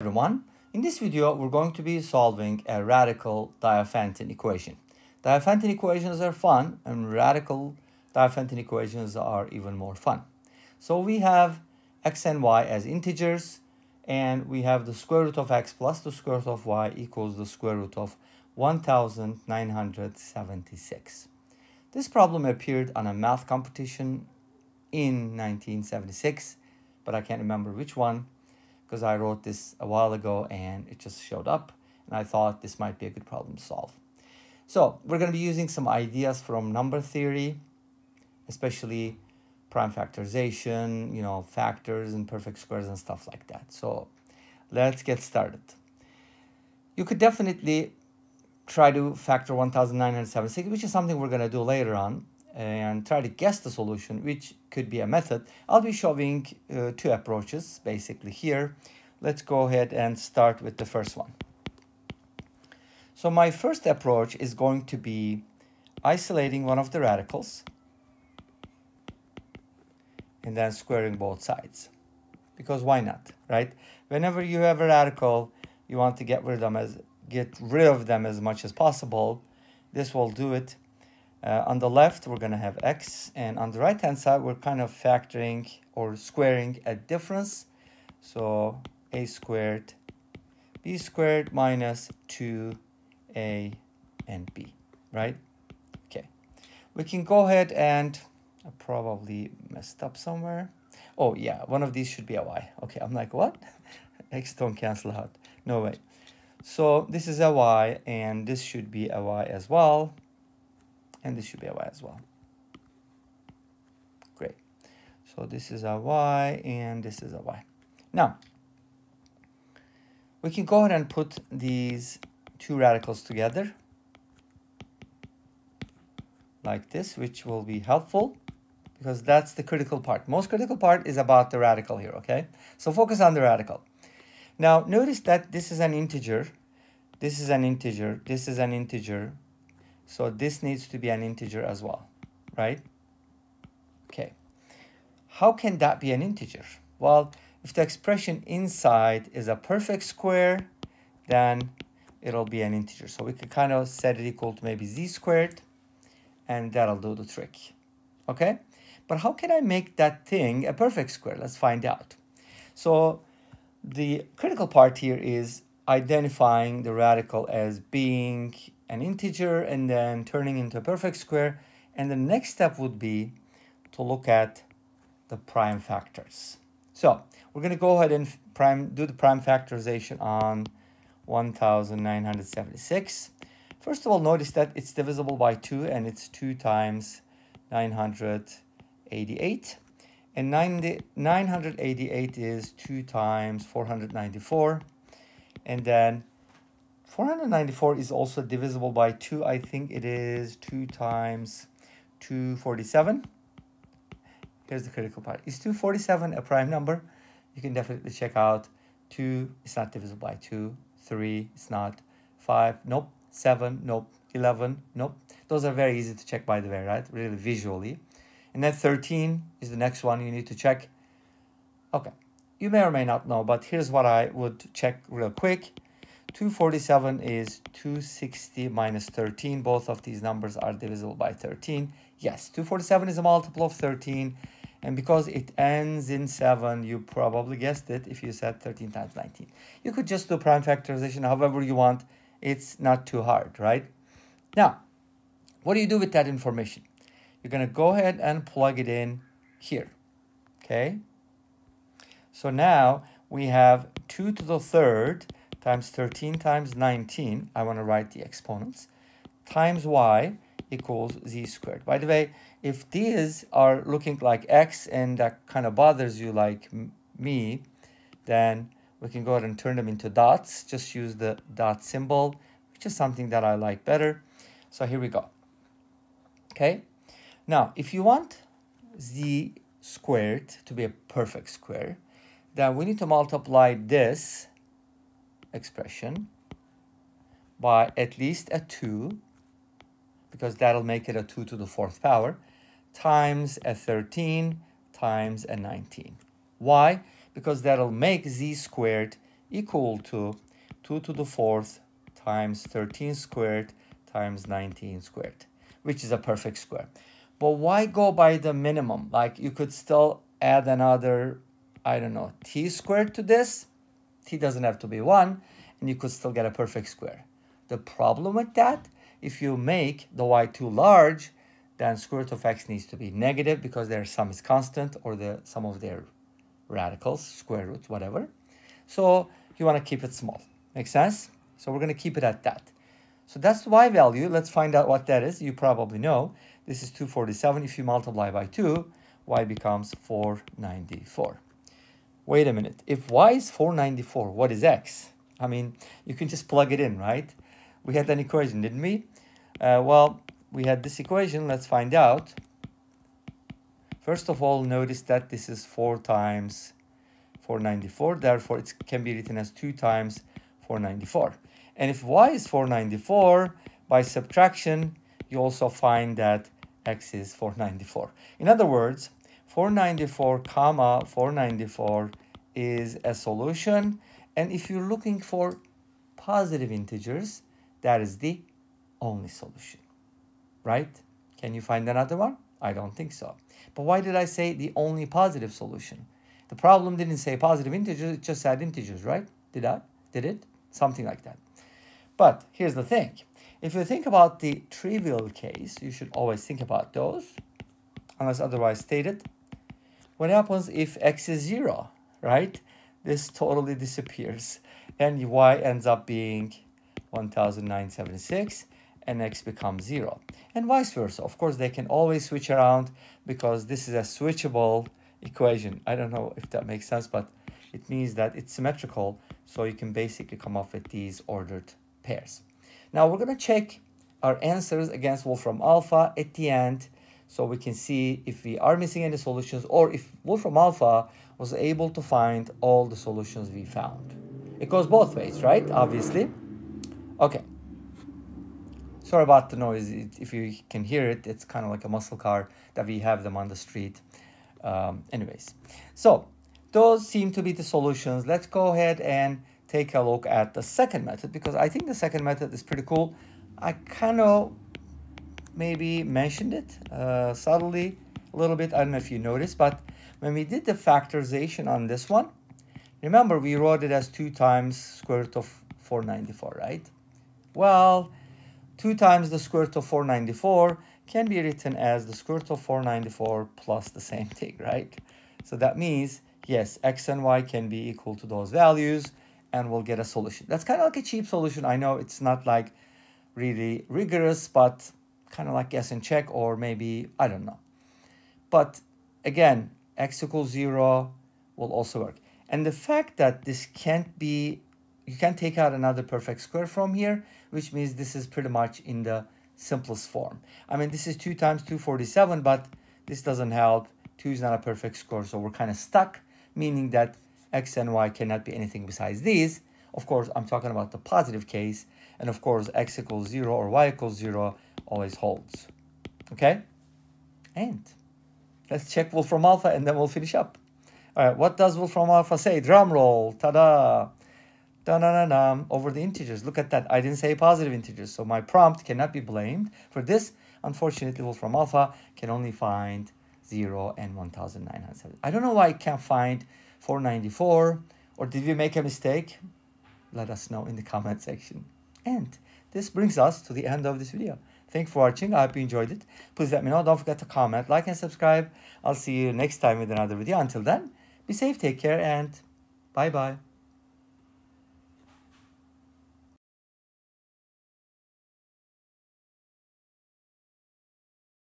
everyone. In this video, we're going to be solving a radical Diophantine equation. Diophantine equations are fun and radical Diophantine equations are even more fun. So we have x and y as integers and we have the square root of x plus the square root of y equals the square root of 1976. This problem appeared on a math competition in 1976, but I can't remember which one because I wrote this a while ago and it just showed up and I thought this might be a good problem to solve. So we're going to be using some ideas from number theory, especially prime factorization, you know, factors and perfect squares and stuff like that. So let's get started. You could definitely try to factor 1976, which is something we're going to do later on and try to guess the solution, which could be a method. I'll be showing uh, two approaches basically here. Let's go ahead and start with the first one. So my first approach is going to be isolating one of the radicals and then squaring both sides. Because why not, right? Whenever you have a radical, you want to get rid of them as get rid of them as much as possible. This will do it uh, on the left, we're going to have x, and on the right-hand side, we're kind of factoring or squaring a difference. So a squared, b squared minus 2a and b, right? Okay. We can go ahead and I probably messed up somewhere. Oh, yeah, one of these should be a y. Okay, I'm like, what? x don't cancel out. No way. So this is a y, and this should be a y as well and this should be a y as well. Great. So this is a y and this is a y. Now, we can go ahead and put these two radicals together like this, which will be helpful because that's the critical part. Most critical part is about the radical here, okay? So focus on the radical. Now, notice that this is an integer, this is an integer, this is an integer, so this needs to be an integer as well, right? Okay. How can that be an integer? Well, if the expression inside is a perfect square, then it'll be an integer. So we could kind of set it equal to maybe z squared, and that'll do the trick. Okay? But how can I make that thing a perfect square? Let's find out. So the critical part here is identifying the radical as being an integer and then turning into a perfect square. And the next step would be to look at the prime factors. So we're going to go ahead and prime do the prime factorization on 1976. First of all, notice that it's divisible by 2 and it's 2 times 988. And 90, 988 is 2 times 494. And then 494 is also divisible by 2. I think it is 2 times 247. Here's the critical part. Is 247 a prime number? You can definitely check out 2 is not divisible by 2. 3 is not. 5, nope. 7, nope. 11, nope. Those are very easy to check by the way, right? Really visually. And then 13 is the next one you need to check. Okay. You may or may not know, but here's what I would check real quick. 247 is 260 minus 13. Both of these numbers are divisible by 13. Yes, 247 is a multiple of 13. And because it ends in 7, you probably guessed it if you said 13 times 19. You could just do prime factorization however you want. It's not too hard, right? Now, what do you do with that information? You're going to go ahead and plug it in here, okay? So now we have 2 to the third times 13 times 19, I want to write the exponents, times y equals z squared. By the way, if these are looking like x and that kind of bothers you like me, then we can go ahead and turn them into dots. Just use the dot symbol, which is something that I like better. So here we go. Okay. Now, if you want z squared to be a perfect square, then we need to multiply this expression by at least a 2, because that'll make it a 2 to the fourth power, times a 13 times a 19. Why? Because that'll make z squared equal to 2 to the fourth times 13 squared times 19 squared, which is a perfect square. But why go by the minimum? Like you could still add another, I don't know, t squared to this. T doesn't have to be 1, and you could still get a perfect square. The problem with that, if you make the y too large, then square root of x needs to be negative because their sum is constant or the sum of their radicals, square roots, whatever. So you want to keep it small. Make sense? So we're going to keep it at that. So that's the y value. Let's find out what that is. You probably know. This is 247. If you multiply by 2, y becomes 494. Wait a minute. If y is 494, what is x? I mean, you can just plug it in, right? We had an equation, didn't we? Uh, well, we had this equation. Let's find out. First of all, notice that this is 4 times 494. Therefore, it can be written as 2 times 494. And if y is 494, by subtraction, you also find that x is 494. In other words, 494 comma 494 is a solution. And if you're looking for positive integers, that is the only solution, right? Can you find another one? I don't think so. But why did I say the only positive solution? The problem didn't say positive integers, it just said integers, right? Did I? Did it? Something like that. But here's the thing. If you think about the trivial case, you should always think about those, unless otherwise stated. What happens if x is 0, right? This totally disappears. And y ends up being 1976 and x becomes 0. And vice versa. Of course, they can always switch around because this is a switchable equation. I don't know if that makes sense, but it means that it's symmetrical. So you can basically come up with these ordered pairs. Now we're going to check our answers against Wolfram Alpha at the end so we can see if we are missing any solutions or if Wolfram Alpha was able to find all the solutions we found. It goes both ways, right? Obviously. Okay. Sorry about the noise. If you can hear it, it's kind of like a muscle car that we have them on the street. Um, anyways, so those seem to be the solutions. Let's go ahead and take a look at the second method because I think the second method is pretty cool. I kind of maybe mentioned it uh, subtly a little bit. I don't know if you noticed, but when we did the factorization on this one, remember we wrote it as 2 times square root of 494, right? Well, 2 times the square root of 494 can be written as the square root of 494 plus the same thing, right? So that means, yes, x and y can be equal to those values and we'll get a solution. That's kind of like a cheap solution. I know it's not like really rigorous, but kind of like guess and check or maybe, I don't know. But again, x equals 0 will also work. And the fact that this can't be, you can't take out another perfect square from here, which means this is pretty much in the simplest form. I mean, this is 2 times 247, but this doesn't help. 2 is not a perfect score, so we're kind of stuck, meaning that x and y cannot be anything besides these. Of course, I'm talking about the positive case. And of course, x equals 0 or y equals 0 always holds. Okay? And let's check Wolfram Alpha and then we'll finish up. All right, what does Wolfram Alpha say? Drum roll. Ta-da. Da-na-na-na. Over the integers. Look at that. I didn't say positive integers, so my prompt cannot be blamed for this. Unfortunately, Wolfram Alpha can only find 0 and 1907. I don't know why I can't find 494 or did we make a mistake? Let us know in the comment section. And this brings us to the end of this video. Thanks for watching. I hope you enjoyed it. Please let me know. Don't forget to comment, like, and subscribe. I'll see you next time with another video. Until then, be safe, take care, and bye-bye.